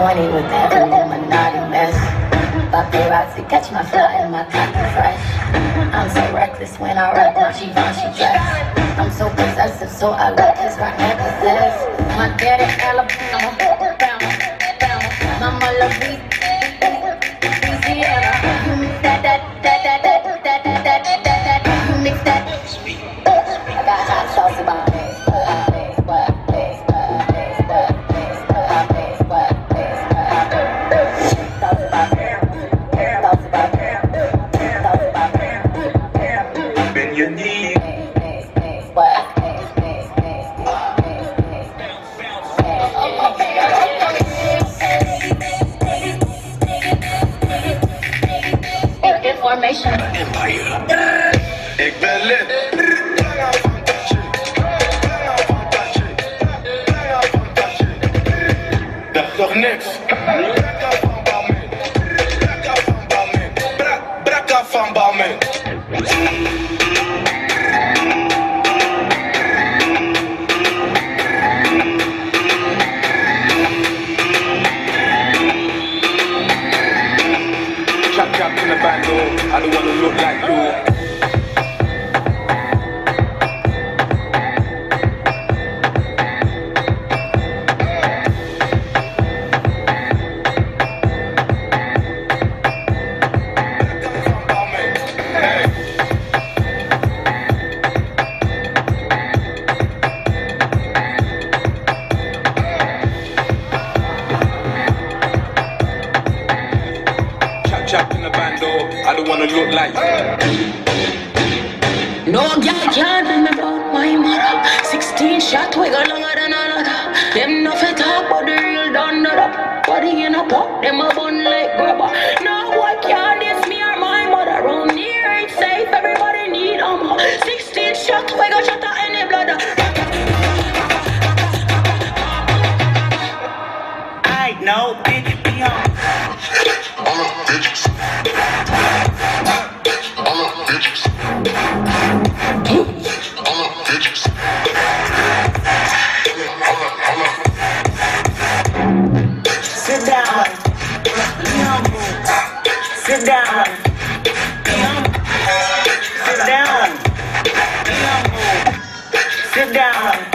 corny with that Illuminati mess. Paparazzi catch my fly and my cotton fresh. I'm so reckless when I rock my Givenchy dress. I'm so possessive, so I rock his rock necklaces. My daddy Alabama. Face. Information. Ik ben lid. I don't wanna look like you. Chop in the bando. I don't wanna look like. No girl can't about my mother. 16 shot, we go longer than another. Them no fit talk, but the real done that up. Body in a pot, them a bun like grabber. No boy can't diss me or my mother. Round here ain't safe, everybody need armor. 16 shot, we go shot Sit down. Sit down. Sit down. Sit down.